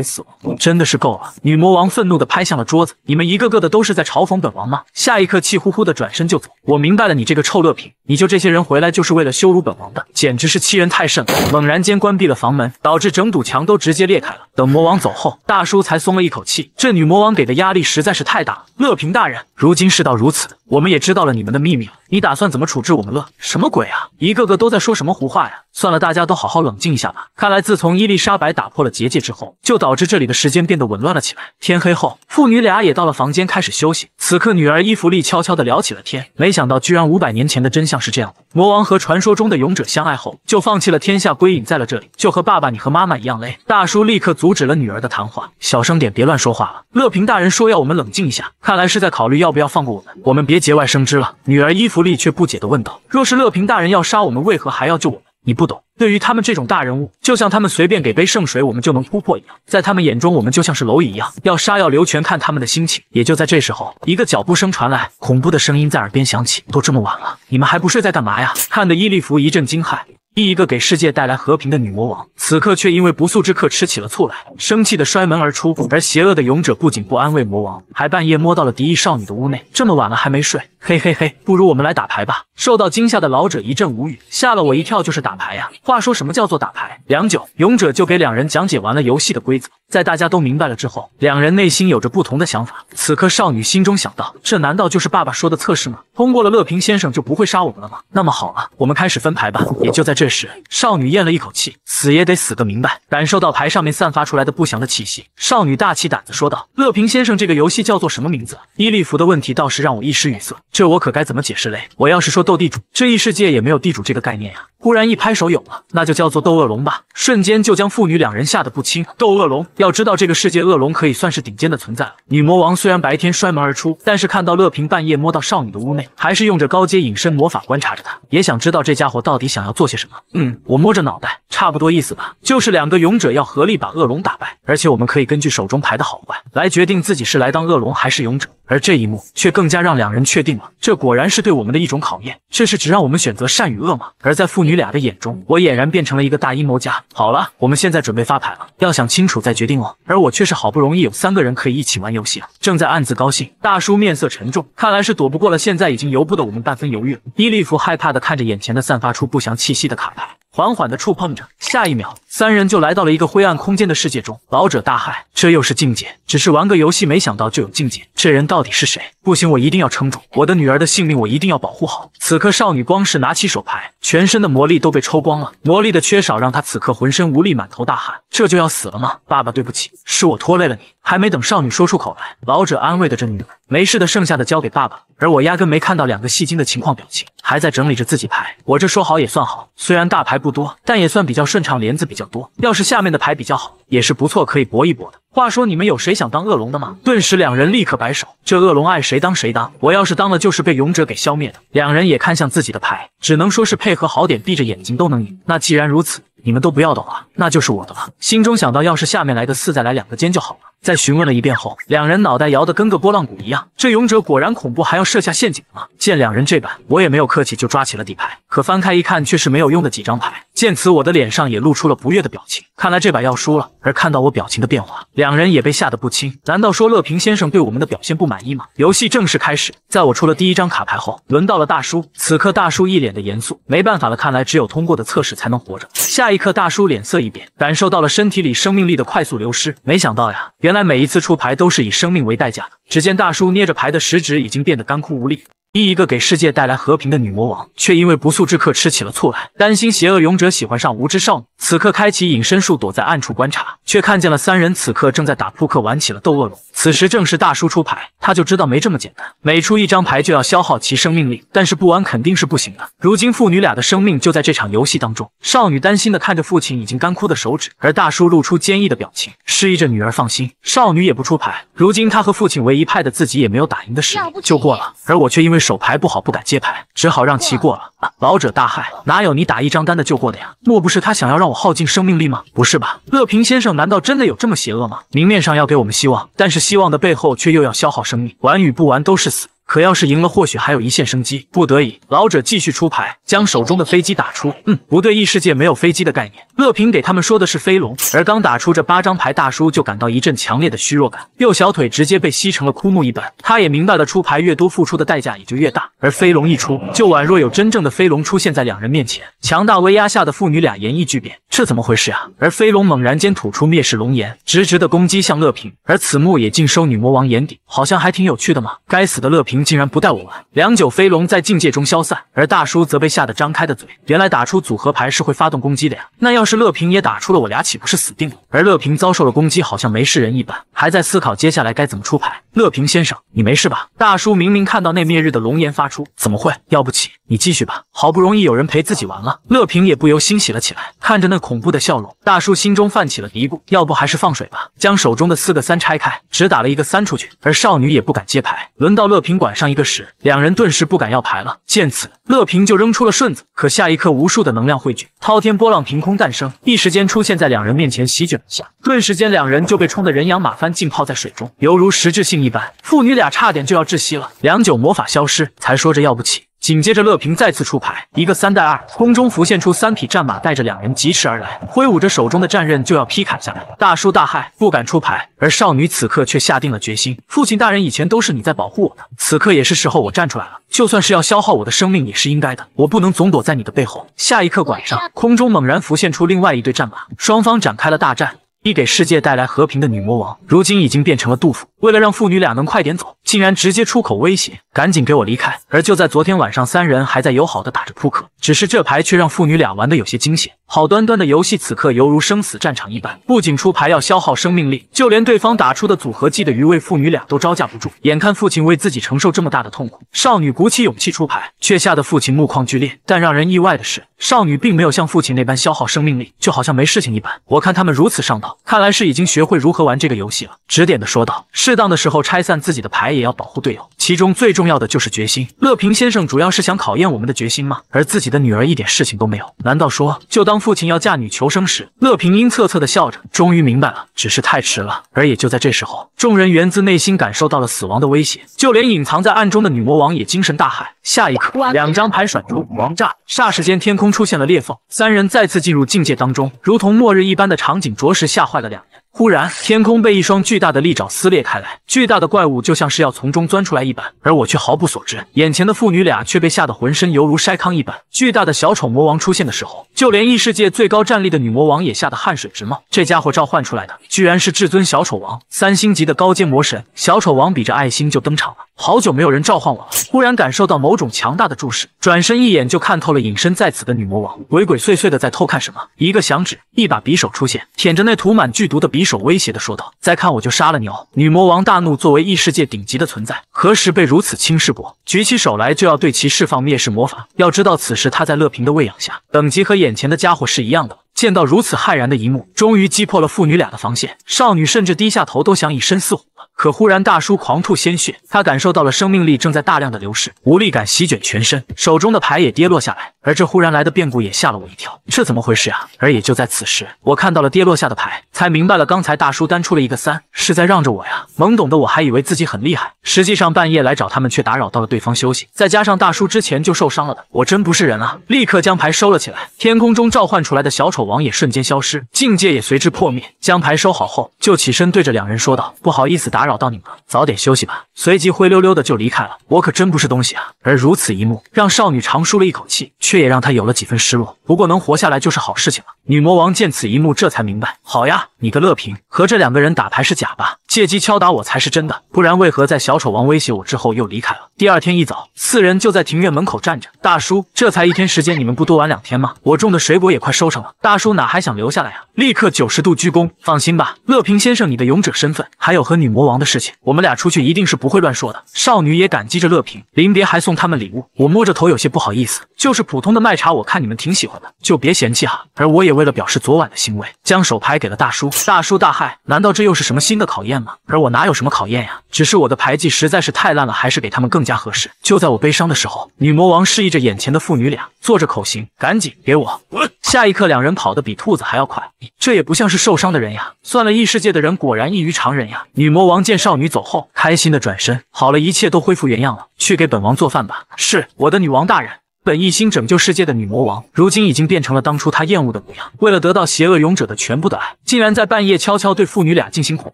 死亡。真的是够了！女魔王愤怒的拍向了桌子。你们一个个的都是在嘲讽本王吗？下一刻，气呼呼的转身就走。我明白了，你这个臭乐平，你就这些人回来就是为了羞辱本王的，简直是欺人太甚。猛然间关闭了房门，导致整堵墙都直接裂开了。等魔王走后，大叔才松了一口气。这女魔王给的压力实在是太大了。乐平大人，如今事到如此，我们也知道了你们的秘密了。你打算怎么处置我们乐？什么鬼啊！一个个都在说什么胡话呀？算了，大家都好好冷静一下吧。看来自从伊丽莎白打破了结界之后，就导致这里的时间变得紊乱了起来。天黑后，父女俩也到了房间开始休息。此刻，女儿伊芙丽悄悄地聊起了天。没想到，居然五百年前的真相是这样的：魔王和传说中的勇者相爱后，就放弃了天下，归隐在了这里，就和爸爸你和妈妈一样累。大叔立刻阻止了女儿的谈话，小声点，别乱说话了。乐平大人说要我们冷静一下，看来是在考虑要不要放过我们。我们别节外生枝了。女儿伊芙丽却不解地问道：“若是乐平大人要杀我们，为何还要救我们？你不懂。对于他们这种大人物，就像他们随便给杯圣水，我们就能突破一样，在他们眼中，我们就像是蝼蚁一样，要杀要留，全看他们的心情。”也就在这时候，一个脚步声传来，恐怖的声音在耳边响起：“都这么晚了，你们还不睡，在干嘛呀？”看得伊利弗一阵惊骇。第一个给世界带来和平的女魔王，此刻却因为不速之客吃起了醋来，生气的摔门而出。而邪恶的勇者不仅不安慰魔王，还半夜摸到了敌意少女的屋内。这么晚了还没睡，嘿嘿嘿，不如我们来打牌吧。受到惊吓的老者一阵无语，吓了我一跳，就是打牌呀。话说什么叫做打牌？良久，勇者就给两人讲解完了游戏的规则。在大家都明白了之后，两人内心有着不同的想法。此刻，少女心中想到：这难道就是爸爸说的测试吗？通过了，乐平先生就不会杀我们了吗？那么好了，我们开始分牌吧。也就在这时，少女咽了一口气，死也得死个明白。感受到牌上面散发出来的不祥的气息，少女大起胆子说道：“乐平先生，这个游戏叫做什么名字？”伊利弗的问题倒是让我一时语塞，这我可该怎么解释嘞？我要是说斗地主，这异世界也没有地主这个概念呀。忽然一拍手有了，那就叫做斗恶龙吧。瞬间就将父女两人吓得不轻。斗恶龙，要知道这个世界恶龙可以算是顶尖的存在了。女魔王虽然白天摔门而出，但是看到乐平半夜摸到少女的屋内，还是用着高阶隐身魔法观察着她，也想知道这家伙到底想要做些什么。嗯，我摸着脑袋，差不多意思吧，就是两个勇者要合力把恶龙打败，而且我们可以根据手中牌的好坏来决定自己是来当恶龙还是勇者。而这一幕却更加让两人确定这果然是对我们的一种考验。这是只让我们选择善与恶吗？而在父女俩的眼中，我俨然变成了一个大阴谋家。好了，我们现在准备发牌了，要想清楚再决定哦。而我却是好不容易有三个人可以一起玩游戏了，正在暗自高兴。大叔面色沉重，看来是躲不过了现在已经由不得我们半分犹豫了。伊利弗害怕的看着眼前的散发出不祥气息的卡牌。缓缓地触碰着，下一秒，三人就来到了一个灰暗空间的世界中。老者大骇：“这又是境界？只是玩个游戏，没想到就有境界。这人到底是谁？不行，我一定要撑住我的女儿的性命，我一定要保护好。”此刻，少女光是拿起手牌，全身的魔力都被抽光了。魔力的缺少让她此刻浑身无力，满头大汗。这就要死了吗？爸爸，对不起，是我拖累了你。还没等少女说出口来，老者安慰的这女儿：“没事的，剩下的交给爸爸。”而我压根没看到两个戏精的情况表情，还在整理着自己牌。我这说好也算好，虽然大牌不多，但也算比较顺畅，连子比较多。要是下面的牌比较好，也是不错，可以搏一搏的。话说，你们有谁想当恶龙的吗？顿时，两人立刻摆手。这恶龙爱谁当谁当，我要是当了，就是被勇者给消灭的。两人也看向自己的牌，只能说是配合好点，闭着眼睛都能赢。那既然如此，你们都不要懂了，那就是我的了。心中想到，要是下面来个四，再来两个尖就好了。在询问了一遍后，两人脑袋摇得跟个拨浪鼓一样。这勇者果然恐怖，还要设下陷阱吗？见两人这般，我也没有客气，就抓起了底牌。可翻开一看，却是没有用的几张牌。见此，我的脸上也露出了不悦的表情。看来这把要输了。而看到我表情的变化，两人也被吓得不轻。难道说乐平先生对我们的表现不满意吗？游戏正式开始，在我出了第一张卡牌后，轮到了大叔。此刻大叔一脸的严肃，没办法了，看来只有通过的测试才能活着。下一刻，大叔脸色一变，感受到了身体里生命力的快速流失。没想到呀，原来每一次出牌都是以生命为代价的。只见大叔捏着牌的食指已经变得干枯无力。一一个给世界带来和平的女魔王，却因为不速之客吃起了醋来。担心邪恶勇者喜欢上无知少女，此刻开启隐身术，躲在暗处观察，却看见了三人此刻正在打扑克，玩起了斗恶龙。此时正是大叔出牌，他就知道没这么简单，每出一张牌就要消耗其生命力，但是不玩肯定是不行的。如今父女俩的生命就在这场游戏当中。少女担心的看着父亲已经干枯的手指，而大叔露出坚毅的表情，示意着女儿放心。少女也不出牌，如今她和父亲为一派的自己也没有打赢的实力，就过了。而我却因为手牌不好，不敢接牌，只好让其过了。老者大骇：“哪有你打一张单的就过的呀？莫不是他想要让我耗尽生命力吗？不是吧，乐平先生，难道真的有这么邪恶吗？明面上要给我们希望，但是希望的背后却又要消耗生命，玩与不玩都是死。”可要是赢了，或许还有一线生机。不得已，老者继续出牌，将手中的飞机打出。嗯，不对，异世界没有飞机的概念。乐平给他们说的是飞龙。而刚打出这八张牌，大叔就感到一阵强烈的虚弱感，右小腿直接被吸成了枯木一般。他也明白了，出牌越多，付出的代价也就越大。而飞龙一出，就宛若有真正的飞龙出现在两人面前，强大威压下的父女俩颜意巨变，这怎么回事啊？而飞龙猛然间吐出灭世龙炎，直直的攻击向乐平。而此幕也尽收女魔王眼底，好像还挺有趣的嘛。该死的乐平！竟然不带我玩！良久，飞龙在境界中消散，而大叔则被吓得张开的嘴。原来打出组合牌是会发动攻击的呀！那要是乐平也打出了，我俩岂不是死定了？而乐平遭受了攻击，好像没事人一般，还在思考接下来该怎么出牌。乐平先生，你没事吧？大叔明明看到那灭日的龙炎发出，怎么会？要不起，你继续吧。好不容易有人陪自己玩了，乐平也不由欣喜了起来。看着那恐怖的笑容，大叔心中泛起了嘀咕：要不还是放水吧。将手中的四个三拆开，只打了一个三出去。而少女也不敢接牌，轮到乐平管上一个。时，两人顿时不敢要牌了。见此，乐平就扔出了顺子，可下一刻，无数的能量汇聚，滔天波浪凭空诞生，一时间出现在两人面前，席卷而下。顿时间，两人就被冲得人仰马翻，浸泡在水中，犹如实质性一般。父女俩差点就要窒息了。良久，魔法消失，才说着要不起。紧接着乐平再次出牌，一个三带二，空中浮现出三匹战马，带着两人疾驰而来，挥舞着手中的战刃就要劈砍下来。大叔大骇，不敢出牌，而少女此刻却下定了决心。父亲大人，以前都是你在保护我的，此刻也是时候我站出来了，就算是要消耗我的生命也是应该的，我不能总躲在你的背后。下一刻，晚上空中猛然浮现出另外一对战马，双方展开了大战。一给世界带来和平的女魔王，如今已经变成了杜甫。为了让父女俩能快点走，竟然直接出口威胁：“赶紧给我离开！”而就在昨天晚上，三人还在友好的打着扑克，只是这牌却让父女俩玩的有些惊险。好端端的游戏，此刻犹如生死战场一般，不仅出牌要消耗生命力，就连对方打出的组合技的余味，父女俩都招架不住。眼看父亲为自己承受这么大的痛苦，少女鼓起勇气出牌，却吓得父亲目眶剧烈。但让人意外的是，少女并没有像父亲那般消耗生命力，就好像没事情一般。我看他们如此上道，看来是已经学会如何玩这个游戏了。指点的说道：“是适当的时候拆散自己的牌，也要保护队友。其中最重要的就是决心。乐平先生主要是想考验我们的决心吗？而自己的女儿一点事情都没有，难道说就当父亲要嫁女求生时？”乐平阴恻恻的笑着，终于明白了，只是太迟了。而也就在这时候，众人源自内心感受到了死亡的威胁，就连隐藏在暗中的女魔王也精神大骇。下一刻，两张牌甩出，王炸！霎时间，天空出现了裂缝，三人再次进入境界当中，如同末日一般的场景，着实吓坏了两人。忽然，天空被一双巨大的利爪撕裂开来，巨大的怪物就像是要从中钻出来一般，而我却毫不所知。眼前的父女俩却被吓得浑身犹如筛糠一般。巨大的小丑魔王出现的时候，就连异世界最高战力的女魔王也吓得汗水直冒。这家伙召唤出来的，居然是至尊小丑王，三星级的高阶魔神。小丑王比着爱心就登场了。好久没有人召唤我了，忽然感受到某种强大的注视，转身一眼就看透了隐身在此的女魔王，鬼鬼祟祟的在偷看什么。一个响指，一把匕首出现，舔着那涂满剧毒的匕手，威胁的说道：“再看我就杀了你哦！”女魔王大怒，作为异世界顶级的存在，何时被如此轻视过？举起手来就要对其释放灭世魔法。要知道，此时她在乐平的喂养下，等级和眼前的家伙是一样的。见到如此骇然的一幕，终于击破了父女俩的防线。少女甚至低下头，都想以身饲虎。可忽然，大叔狂吐鲜血，他感受到了生命力正在大量的流逝，无力感席卷全身，手中的牌也跌落下来。而这忽然来的变故也吓了我一跳，这怎么回事啊？而也就在此时，我看到了跌落下的牌，才明白了刚才大叔单出了一个三，是在让着我呀。懵懂的我还以为自己很厉害，实际上半夜来找他们，却打扰到了对方休息。再加上大叔之前就受伤了的，我真不是人啊！立刻将牌收了起来。天空中召唤出来的小丑王也瞬间消失，境界也随之破灭。将牌收好后，就起身对着两人说道：“不好意思打扰找到你们了，早点休息吧。”随即灰溜溜的就离开了。我可真不是东西啊！而如此一幕，让少女长舒了一口气。却也让她有了几分失落。不过能活下来就是好事情了。女魔王见此一幕，这才明白：好呀，你个乐平，和这两个人打牌是假吧？借机敲打我才是真的。不然为何在小丑王威胁我之后又离开了？第二天一早，四人就在庭院门口站着。大叔，这才一天时间，你们不多玩两天吗？我种的水果也快收成了。大叔哪还想留下来啊？立刻九十度鞠躬。放心吧，乐平先生，你的勇者身份，还有和女魔王的事情，我们俩出去一定是不会乱说的。少女也感激着乐平，临别还送他们礼物。我摸着头有些不好意思，就是普通的麦茶，我看你们挺喜欢的，就别嫌弃哈。而我也为了表示昨晚的行为，将手牌给了大叔。大叔大骇，难道这又是什么新的考验吗？而我哪有什么考验呀？只是我的牌技实在是太烂了，还是给他们更加合适。就在我悲伤的时候，女魔王示意着眼前的父女俩，做着口型，赶紧给我滚！下一刻，两人跑得比兔子还要快。这也不像是受伤的人呀。算了，异世界的人果然异于常人呀。女魔王见少女走后，开心的转身，好了，一切都恢复原样了，去给本王做饭吧。是我的女王大人。本一心拯救世界的女魔王，如今已经变成了当初她厌恶的模样。为了得到邪恶勇者的全部的爱，竟然在半夜悄悄对父女俩进行恐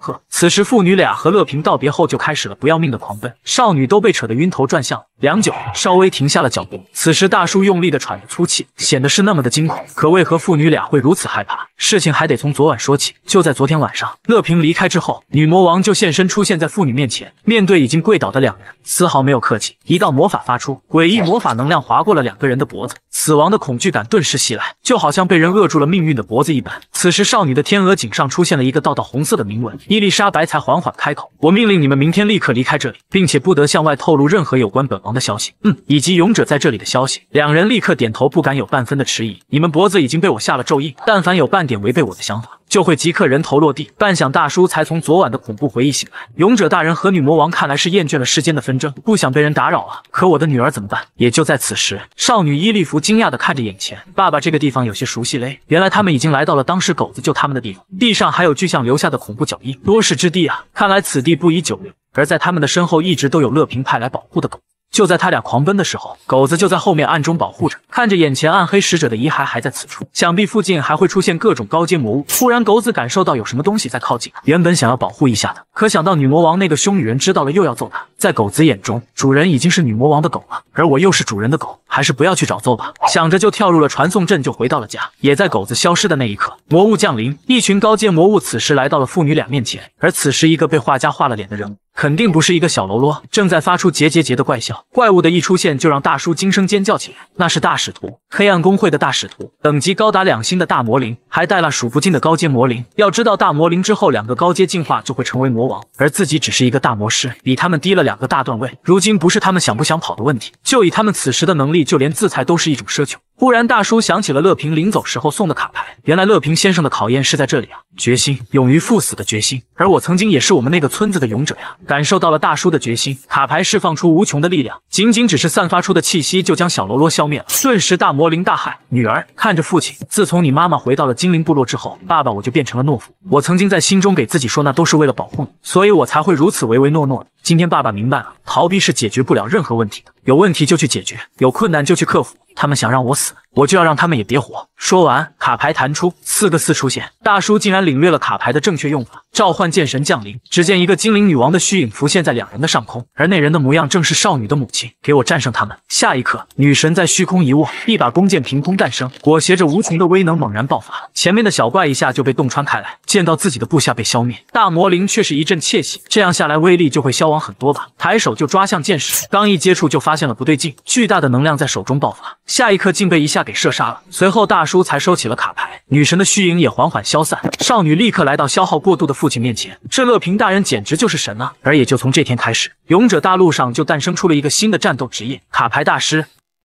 吓。此时，父女俩和乐平道别后，就开始了不要命的狂奔。少女都被扯得晕头转向。良久，稍微停下了脚步。此时，大叔用力的喘着粗气，显得是那么的惊恐。可为何父女俩会如此害怕？事情还得从昨晚说起。就在昨天晚上，乐平离开之后，女魔王就现身出现在父女面前。面对已经跪倒的两人，丝毫没有客气，一道魔法发出，诡异魔法能量划过了两个人的脖子。死亡的恐惧感顿时袭来，就好像被人扼住了命运的脖子一般。此时，少女的天鹅颈上出现了一个道道红色的铭文。伊丽莎白才缓缓开口：“我命令你们明天立刻离开这里，并且不得向外透露任何有关本。”王的消息，嗯，以及勇者在这里的消息。两人立刻点头，不敢有半分的迟疑。你们脖子已经被我下了咒印，但凡有半点违背我的想法，就会即刻人头落地。半晌，大叔才从昨晚的恐怖回忆醒来。勇者大人和女魔王看来是厌倦了世间的纷争，不想被人打扰啊。可我的女儿怎么办？也就在此时，少女伊利弗惊讶地看着眼前，爸爸，这个地方有些熟悉嘞。原来他们已经来到了当时狗子救他们的地方，地上还有巨象留下的恐怖脚印，多事之地啊！看来此地不宜久留。而在他们的身后，一直都有乐平派来保护的狗。就在他俩狂奔的时候，狗子就在后面暗中保护着，看着眼前暗黑使者的遗骸还在此处，想必附近还会出现各种高阶魔物。忽然，狗子感受到有什么东西在靠近，原本想要保护一下的，可想到女魔王那个凶女人知道了又要揍他，在狗子眼中，主人已经是女魔王的狗。了，而我又是主人的狗，还是不要去找揍吧。想着就跳入了传送阵，就回到了家。也在狗子消失的那一刻，魔物降临，一群高阶魔物此时来到了父女俩面前，而此时一个被画家画了脸的人物。肯定不是一个小喽啰，正在发出结结结的怪笑。怪物的一出现，就让大叔惊声尖叫起来。那是大使徒，黑暗公会的大使徒，等级高达两星的大魔灵，还带了数不尽的高阶魔灵。要知道，大魔灵之后两个高阶进化就会成为魔王，而自己只是一个大魔师，比他们低了两个大段位。如今不是他们想不想跑的问题，就以他们此时的能力，就连自裁都是一种奢求。忽然，大叔想起了乐平临走时候送的卡牌。原来乐平先生的考验是在这里啊！决心，勇于赴死的决心。而我曾经也是我们那个村子的勇者呀！感受到了大叔的决心，卡牌释放出无穷的力量，仅仅只是散发出的气息就将小喽啰消灭了。顿时，大魔灵大喊：“女儿，看着父亲！自从你妈妈回到了精灵部落之后，爸爸我就变成了懦夫。我曾经在心中给自己说，那都是为了保护你，所以我才会如此唯唯诺诺的。今天爸爸明白了，逃避是解决不了任何问题的。有问题就去解决，有困难就去克服。他们想让我死。”我就要让他们也别活。说完，卡牌弹出，四个四出现。大叔竟然领略了卡牌的正确用法，召唤剑神降临。只见一个精灵女王的虚影浮现在两人的上空，而那人的模样正是少女的母亲。给我战胜他们！下一刻，女神在虚空一握，一把弓箭凭空诞生，裹挟着无穷的威能猛然爆发。前面的小怪一下就被洞穿开来，见到自己的部下被消灭，大魔灵却是一阵窃喜。这样下来，威力就会消亡很多吧？抬手就抓向剑矢，刚一接触就发现了不对劲，巨大的能量在手中爆发，下一刻竟被一下给射杀了。随后，大叔才收起了卡牌，女神的虚影也缓缓消散。少女立刻来到消耗过度的父亲面前，这乐平大人简直就是神啊！而也就从这天开始，勇者大陆上就诞生出了一个新的战斗职业——卡牌大师。